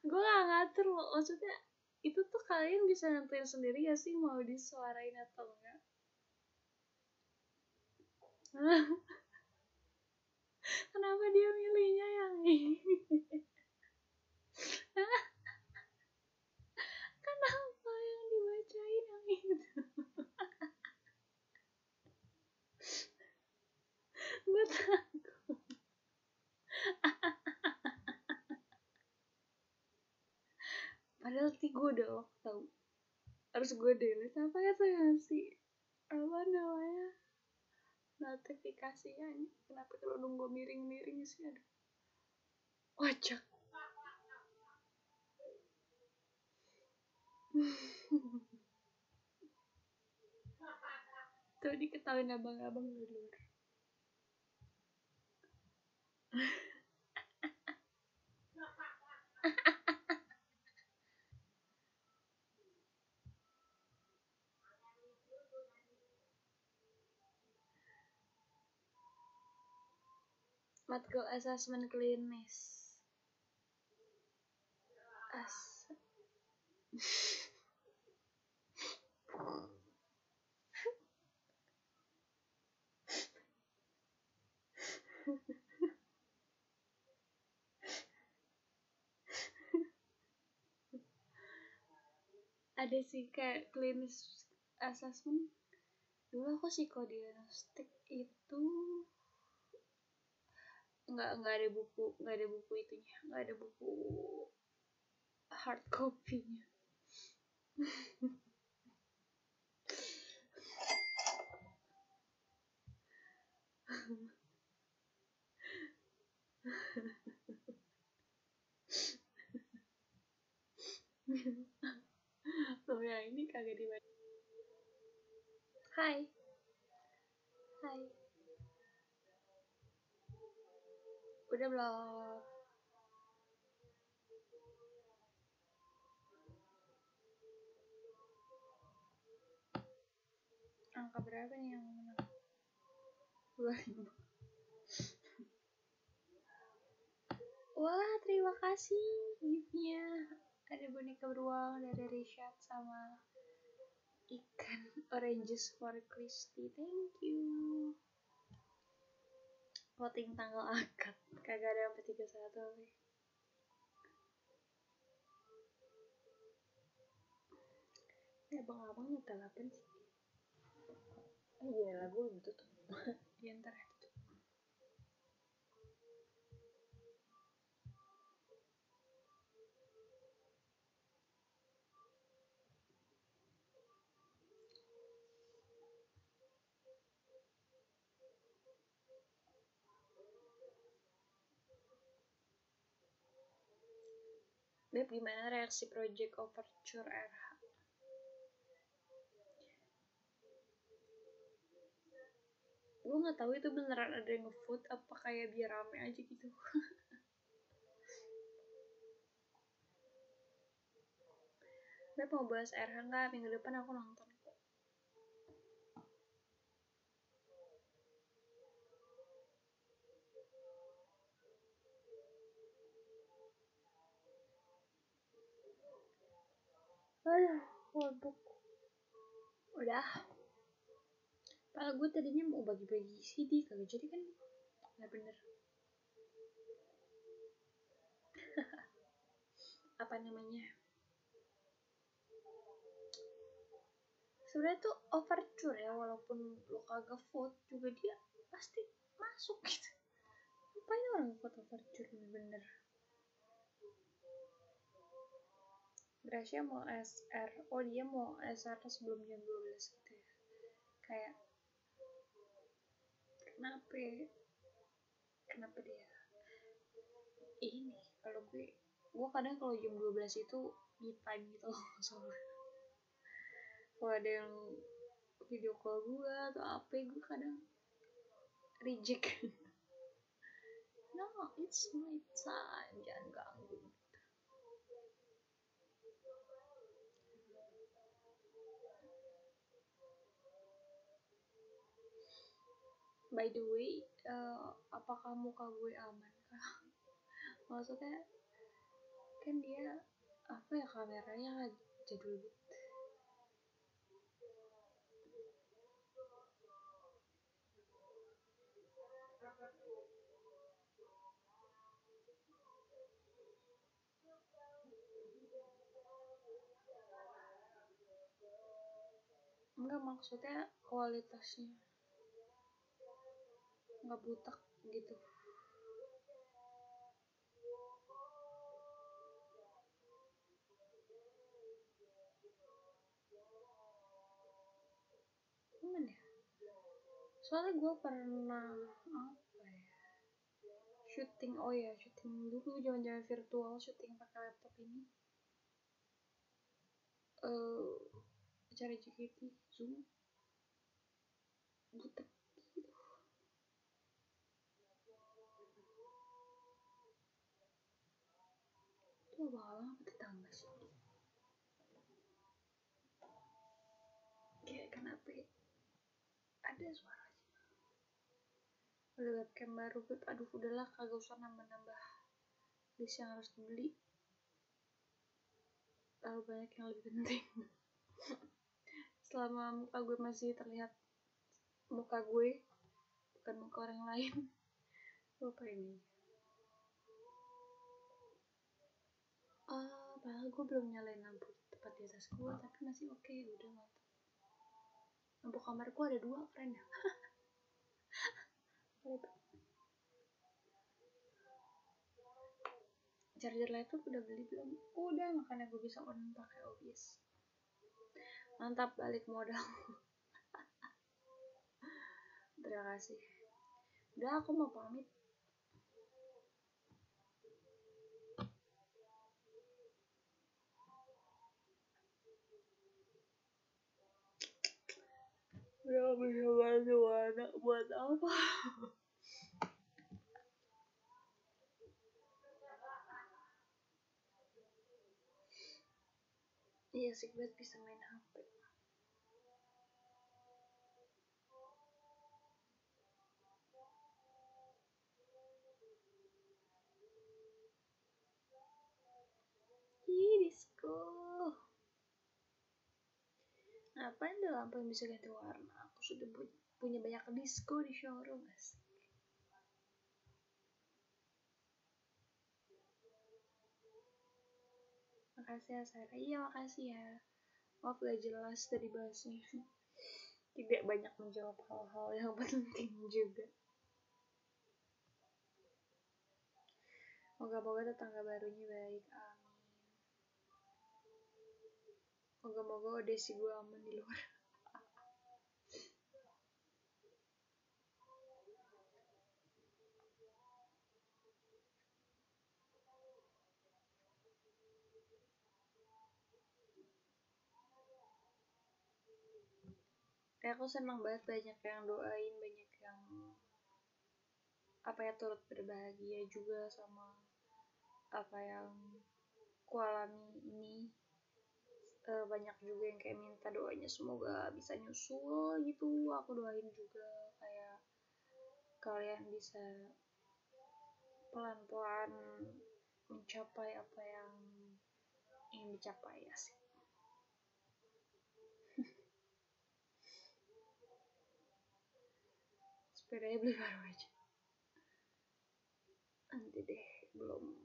Gue gak ngatur loh. Maksudnya itu tuh kalian bisa nentuin sendiri gak sih mau disuarain atau enggak? Kenapa dia milihnya yang ini kenapa yang padahal ti gue udah lock tau. Harus gue delete apa ya tuh yang si apa namanya? Notifikasinya ini. Kenapa kalau nunggu miring-miring sih? Aduh. Wajak tuh diketahuin abang-abang di matkul assessment klinis. As ada sih kayak klinis assessment. Dulu aku psikodiagnostik itu nggak nggak ada buku nggak ada buku itunya nggak ada buku hard copy-nya. Loh yang ini kagak dibaca. Hai. Hai. Udah belum? Angka berapa nih yang menang? 2000. Wah, terima kasih giftnya. Ada boneka beruang dari Rishad sama ikan oranges for Christy. Thank you. Voting tanggal akad. Kagak ada sampai 31 nih. Ya abang-abang nyetel apa sih? Eh jendela gue belum tutup. Ya Beb, gimana reaksi Project Overture RH? Gue nggak tahu itu beneran ada yang ngevote apa kayak biar rame aja gitu. Beb mau bahas RH nggak? Minggu depan aku nonton Aduh, mabuk. Udah. Padahal gue tadinya mau bagi-bagi CD kagak jadi kan nggak bener. Apa namanya? Sebenarnya tuh overture ya, walaupun lo kagak vote juga dia pasti masuk gitu. Ngapain orang vote overture bener-bener? Gracia mau SR, oh dia mau SR sebelum jam 12 gitu ya. Kayak kenapa ya? kenapa dia? Ini kalau gue gue kadang kalau jam 12 itu me time gitu loh soalnya kalau ada yang video call gue atau apa gue kadang reject. No it's my time. Jangan ganggu by the way eh, apakah muka gue aman kah? Maksudnya kan dia apa ya kameranya jadul banget enggak maksudnya kualitasnya nggak butek gitu. Gimana ya soalnya gue pernah apa ya syuting oh ya syuting dulu zaman-zaman virtual syuting pakai laptop ini. Eh acara JKT Zoom. Butek apa tetangga sih kayak kenapa ya? ada suaranya ada webcam baru beb aduh udahlah kagak usah nambah-nambah. List yang harus dibeli. Terlalu banyak yang lebih penting. Selama muka gue masih terlihat muka gue bukan muka orang lain. Pengen aja ah padahal gue belum nyalain lampu tepat di atas gue tapi masih oke udah mantap lampu kamar gue ada dua keren ya. Charger laptop udah beli belum? Udah makanya gue bisa on pakai OBS mantap balik modal. Terima kasih. Udah aku mau pamit bisa bantu anak buat apa Iya sih banget bisa main HP. Ih, disco. Ngapain ada lampu yang bisa ganti warna? Aku sudah pu- punya banyak disco di showroom. Makasih ya, Sarah. Iya, makasih ya. Maaf gak jelas tadi bahasnya. Tidak banyak menjawab hal-hal yang penting juga. Moga-moga tetangga barunya baik. Amin. Moga-moga Odesi gue aman di luar. Ya, aku senang banget banyak yang doain, banyak yang apa ya turut berbahagia juga sama apa yang kualami ini. Eh, banyak juga yang kayak minta doanya semoga bisa nyusul gitu. Aku doain juga kayak kalian bisa pelan-pelan mencapai apa yang ingin dicapai ya sih. Beli baru aja. Nanti deh, belum.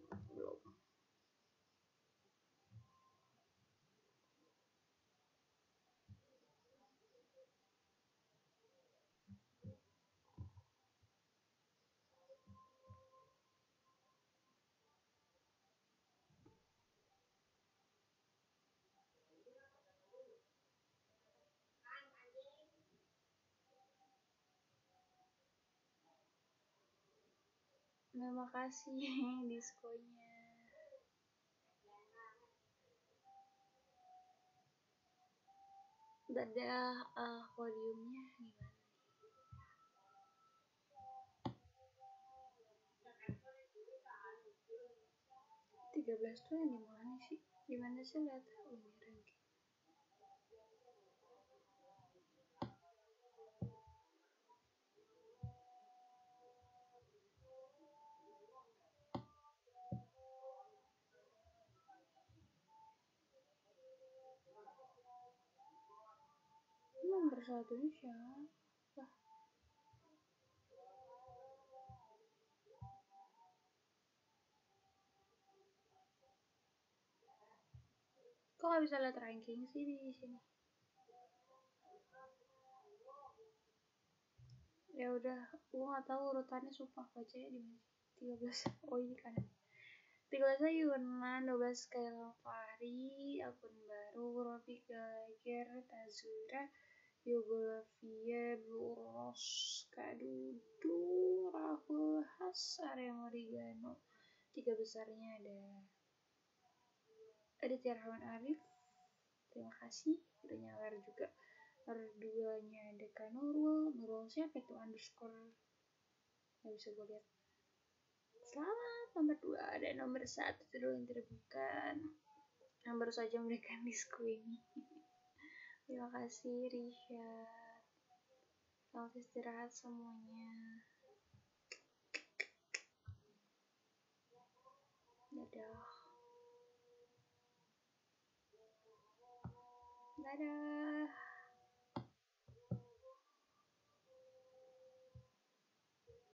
Terima kasih diskonya. Dadah uh, podiumnya gimana? Tiga belas tuh yang di mana sih? Gimana sih lihat oh, satunya siapa? Kok gak bisa lihat ranking sih di sini? Ya udah, gua nggak tahu urutannya sumpah bacanya di mana. 13. Oh ini kan. 13 Yunan, 12 Kayla Fahri, akun baru, Rofi Gager, Tazura, Yogolavia, Buros, Kadudu, Rahul Has, Arya Morigano. Tiga besarnya ada ada Tiarhawan Arif, terima kasih udah nyawer juga. Nomor duanya ada Kanurul, Nurul siapa itu underscore nggak bisa gue lihat. Selamat nomor dua ada nomor satu dulu yang terbuka baru saja memberikan disko ini. Terima kasih Risha. Selamat istirahat semuanya. Dadah. Dadah.